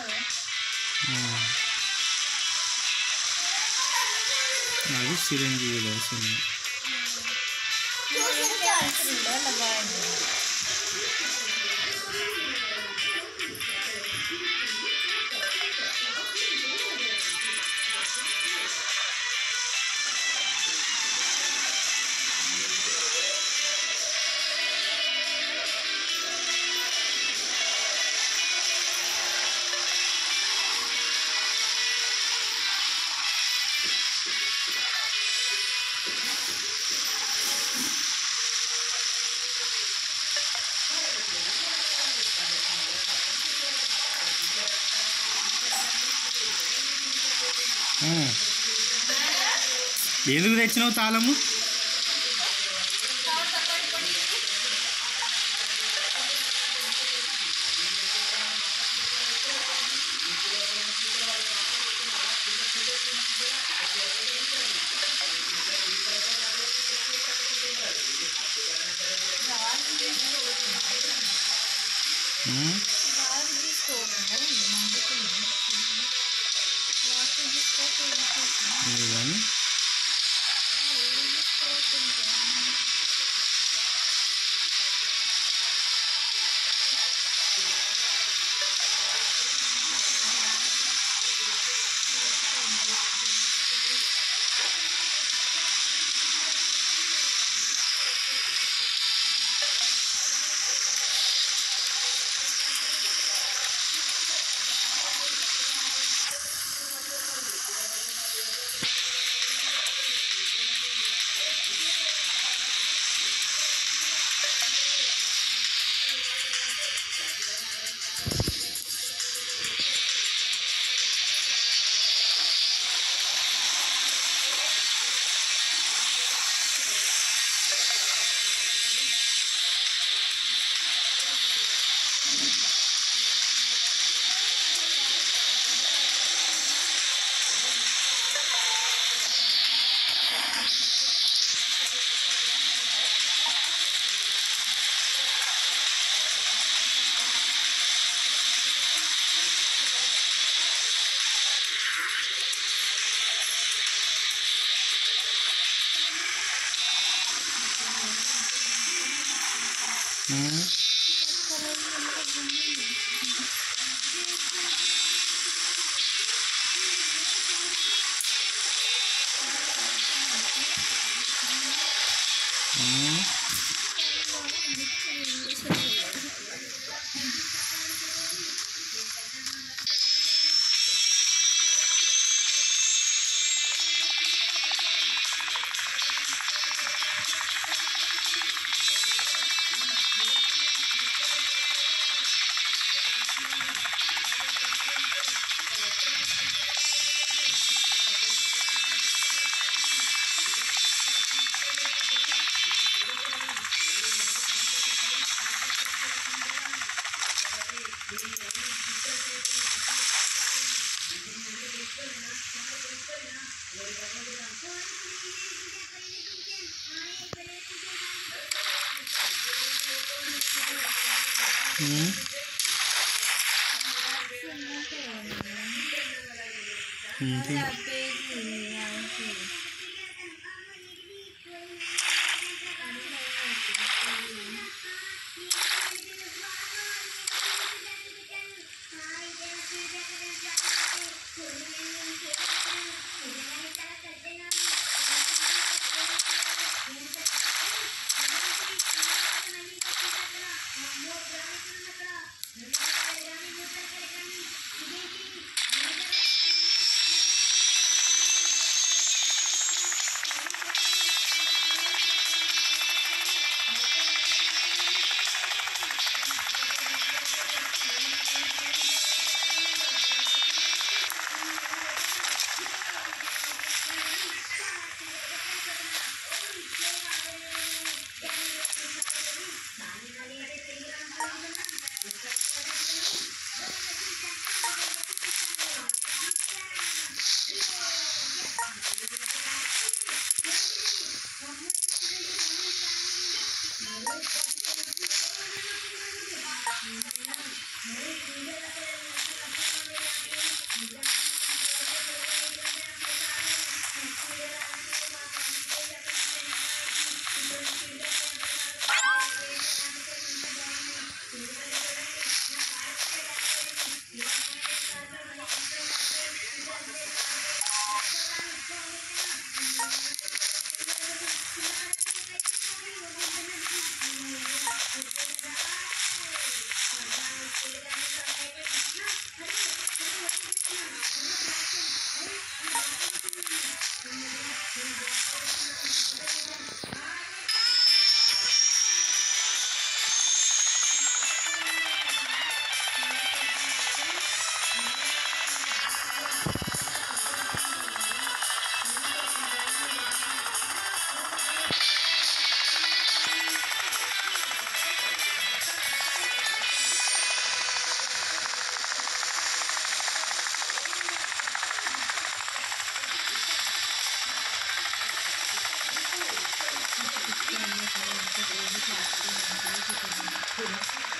Evet. Hmm. Abi siren gibiler senin. Gözleri de arasında da var. ఎందుకు తెచ్చినావు తాళము? 我想 ทำนะคะเองก็เองวิชาที่เรียนที่เป็นคุณ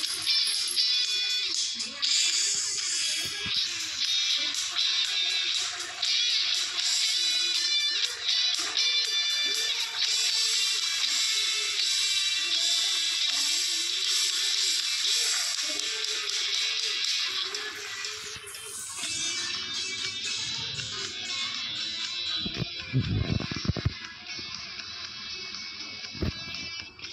Thank you.